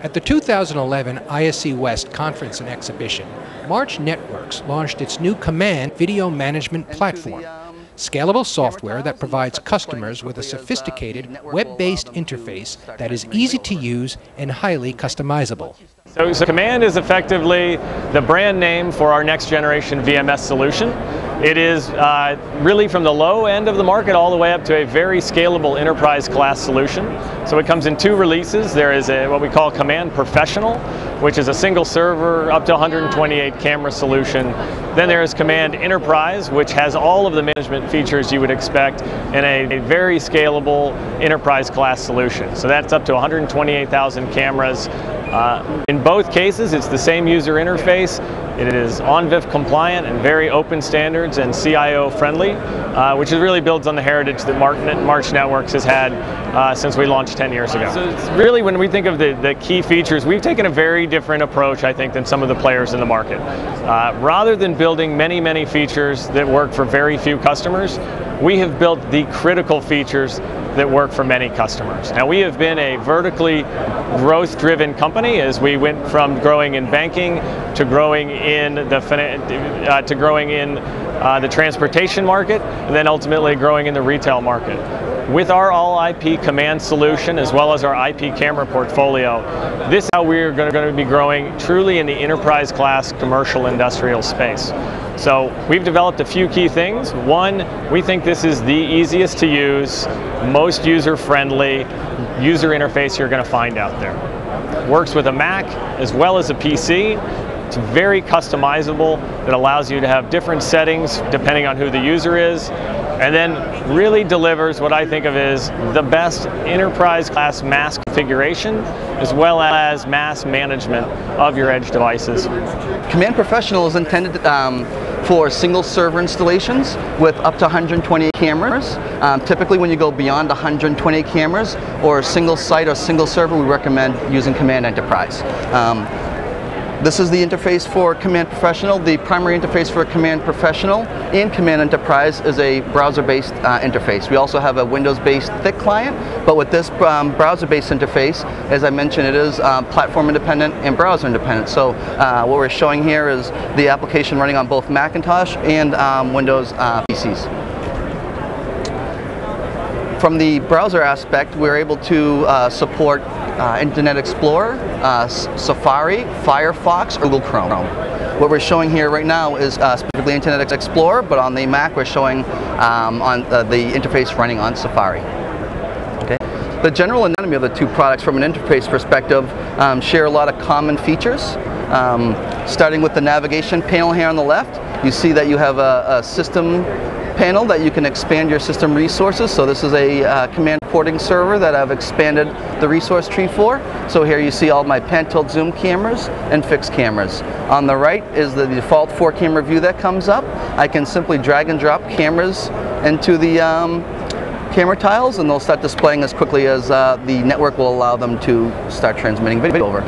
At the 2011 ISC West Conference and Exhibition, March Networks launched its new Command video management platform, scalable software that provides customers with a sophisticated web-based interface that is easy to use and highly customizable. So, so, Command is effectively the brand name for our next generation VMS solution. It is uh, really from the low end of the market all the way up to a very scalable enterprise class solution. So it comes in two releases. There is a, what we call Command Professional, which is a single server up to 128 camera solution. Then there is Command Enterprise, which has all of the management features you would expect in a, a very scalable enterprise class solution. So that's up to 128,000 cameras. Uh, in both cases, it's the same user interface. It is ONVIF compliant and very open standards and CIO friendly, uh, which really builds on the heritage that March Networks has had uh, since we launched 10 years ago. So really when we think of the, the key features, we've taken a very different approach, I think, than some of the players in the market. Uh, rather than building many, many features that work for very few customers, we have built the critical features that work for many customers. Now we have been a vertically growth driven company as we went from growing in banking to growing in the uh, to growing in uh, the transportation market and then ultimately growing in the retail market. With our all IP command solution as well as our IP camera portfolio, this is how we're going to be growing truly in the enterprise class commercial industrial space. So we've developed a few key things. One, we think this is the easiest to use, most user-friendly user interface you're going to find out there. Works with a Mac as well as a PC. It's very customizable. It allows you to have different settings depending on who the user is and then really delivers what I think of as the best enterprise class mass configuration as well as mass management of your edge devices. Command Professional is intended um, for single server installations with up to 120 cameras. Um, typically when you go beyond 120 cameras or a single site or single server, we recommend using Command Enterprise. Um, this is the interface for Command Professional. The primary interface for Command Professional and Command Enterprise is a browser-based uh, interface. We also have a Windows-based thick client, but with this um, browser-based interface, as I mentioned, it is um, platform independent and browser independent. So uh, what we're showing here is the application running on both Macintosh and um, Windows uh, PCs. From the browser aspect, we're able to uh, support uh, Internet Explorer, uh, Safari, Firefox, or Google Chrome. What we're showing here right now is uh, specifically Internet Explorer, but on the Mac we're showing um, on uh, the interface running on Safari. Okay. The general anatomy of the two products from an interface perspective um, share a lot of common features. Um, starting with the navigation panel here on the left, you see that you have a, a system panel that you can expand your system resources. So this is a uh, command porting server that I've expanded the resource tree for. So here you see all my pan tilt zoom cameras and fixed cameras. On the right is the default four camera view that comes up. I can simply drag and drop cameras into the um, camera tiles and they'll start displaying as quickly as uh, the network will allow them to start transmitting video over.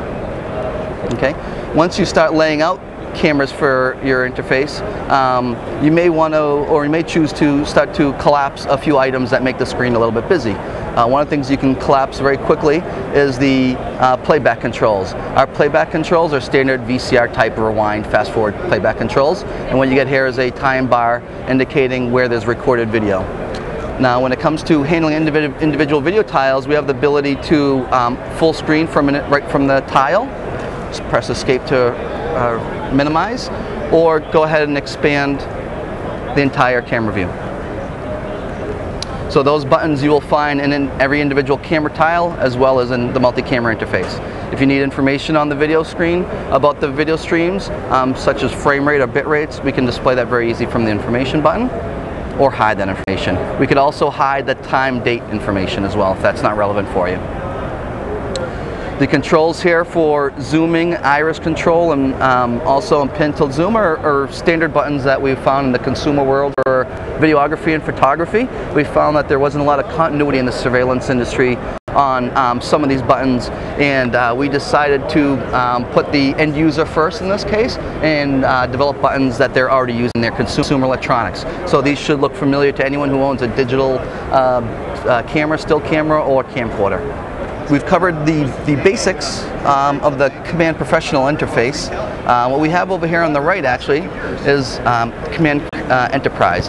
Okay. Once you start laying out cameras for your interface, um, you may want to, or you may choose to start to collapse a few items that make the screen a little bit busy. Uh, one of the things you can collapse very quickly is the uh, playback controls. Our playback controls are standard VCR type rewind, fast forward playback controls, and what you get here is a time bar indicating where there's recorded video. Now when it comes to handling individual video tiles, we have the ability to um, full screen from right from the tile, Just press escape to uh, minimize, or go ahead and expand the entire camera view. So those buttons you will find in every individual camera tile as well as in the multi-camera interface. If you need information on the video screen about the video streams, um, such as frame rate or bit rates, we can display that very easy from the information button or hide that information. We could also hide the time date information as well if that's not relevant for you. The controls here for zooming, iris control, and um, also in pan tilt zoom are, are, standard buttons that we've found in the consumer world for videography and photography. We found that there wasn't a lot of continuity in the surveillance industry on um, some of these buttons and uh, we decided to um, put the end user first in this case and uh, develop buttons that they're already using their consumer electronics. So these should look familiar to anyone who owns a digital uh, uh camera, still camera, or camcorder. We've covered the, the basics um, of the Command Professional interface. Uh, what we have over here on the right actually is um, Command uh, Enterprise.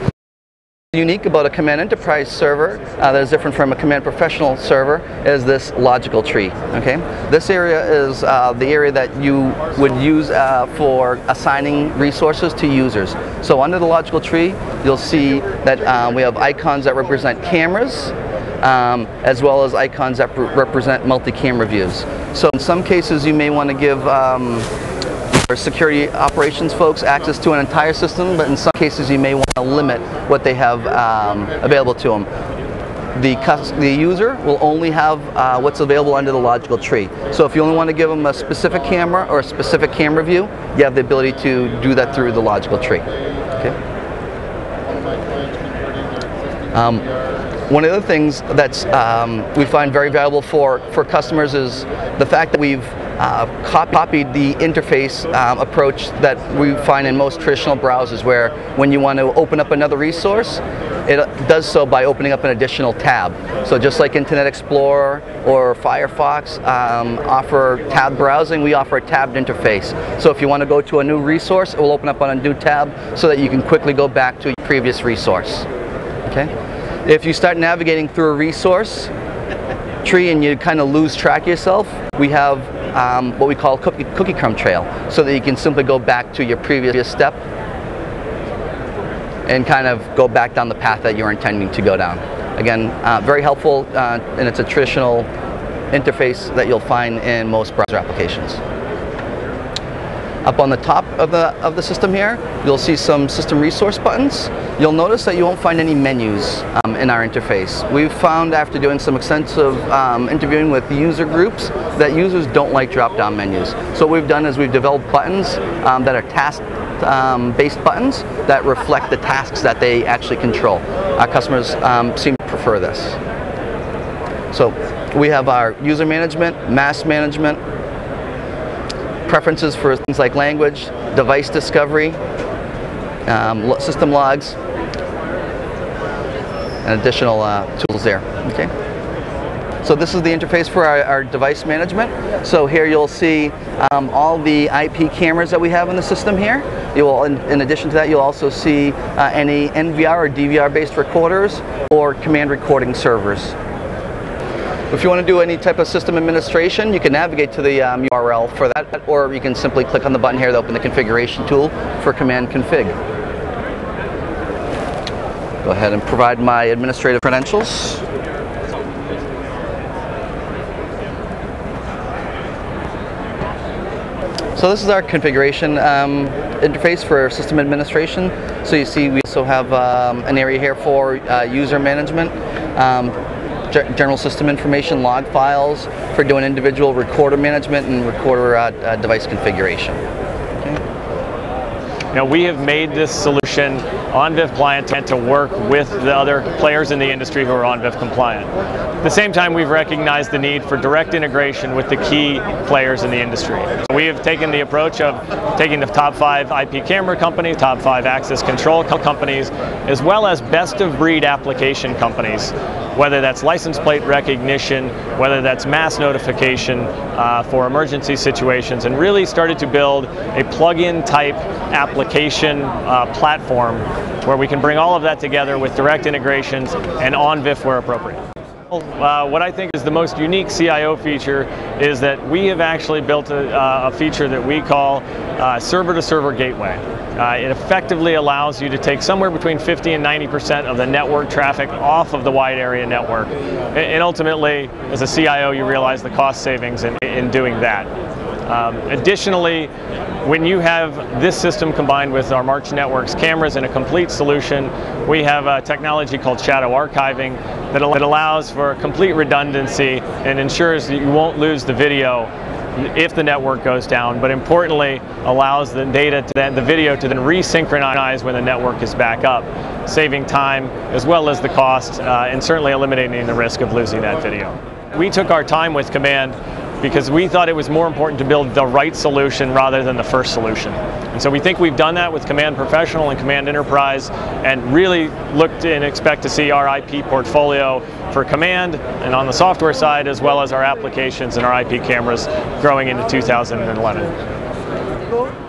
Unique about a Command Enterprise server uh, that is different from a Command Professional server is this logical tree. Okay, this area is uh, the area that you would use uh, for assigning resources to users. So under the logical tree, you'll see that uh, we have icons that represent cameras, um, as well as icons that represent multi-camera views. So in some cases, you may want to give um, security operations folks access to an entire system, but in some cases you may want to limit what they have um, available to them. The, the, user will only have uh, what's available under the logical tree. So if you only want to give them a specific camera or a specific camera view, you have the ability to do that through the logical tree. Okay. Um, one of the things that um, we find very valuable for, for customers is the fact that we've uh, copied the interface um, approach that we find in most traditional browsers where when you want to open up another resource, it does so by opening up an additional tab. So just like Internet Explorer or Firefox um, offer tab browsing, we offer a tabbed interface. So if you want to go to a new resource, it will open up on a new tab so that you can quickly go back to your previous resource. Okay? If you start navigating through a resource tree and you kind of lose track of yourself, we have um, what we call cookie, cookie crumb trail so that you can simply go back to your previous step and kind of go back down the path that you're intending to go down. Again, uh, very helpful uh, and it's a traditional interface that you'll find in most browser applications. Up on the top of the, of the system here, you'll see some system resource buttons. You'll notice that you won't find any menus um, in our interface. We've found after doing some extensive um, interviewing with user groups that users don't like drop-down menus. So what we've done is we've developed buttons um, that are task um, buttons that reflect the tasks that they actually control. Our customers um, seem to prefer this. So we have our user management, mass management, preferences for things like language, device discovery, um, system logs, and additional uh, tools there. Okay. So this is the interface for our, our device management. So here you'll see um, all the IP cameras that we have in the system here. You will, in, in addition to that, you'll also see uh, any NVR or DVR based recorders or command recording servers. If you want to do any type of system administration, you can navigate to the um, URL for that, or you can simply click on the button here to open the configuration tool for command config. Go ahead and provide my administrative credentials. So this is our configuration um, interface for system administration. So you see we also have um, an area here for uh, user management. Um, general system information, log files for doing individual recorder management and recorder uh, uh, device configuration. Know, we have made this solution on ONVIF compliant to work with the other players in the industry who are on ONVIF compliant. At the same time, we've recognized the need for direct integration with the key players in the industry. We have taken the approach of taking the top five IP camera companies, top five access control companies, as well as best of breed application companies whether that's license plate recognition, whether that's mass notification uh, for emergency situations, and really started to build a plug-in type application uh, platform where we can bring all of that together with direct integrations and ONVIF where appropriate. Uh, what I think is the most unique CIO feature is that we have actually built a, uh, a feature that we call uh, server-to-server -server gateway. Uh, it effectively allows you to take somewhere between 50 and 90% of the network traffic off of the wide area network. And ultimately, as a CIO, you realize the cost savings in, in doing that. Um, additionally, when you have this system combined with our March Networks cameras in a complete solution, we have a technology called shadow archiving that, allows for complete redundancy and ensures that you won't lose the video if the network goes down, but importantly allows the data to then, the video to then resynchronize when the network is back up, saving time as well as the cost uh, and certainly eliminating the risk of losing that video. We took our time with Command because we thought it was more important to build the right solution rather than the first solution. And so we think we've done that with Command Professional and Command Enterprise and really looked and expect to see our IP portfolio for Command and on the software side as well as our applications and our IP cameras growing into 2011.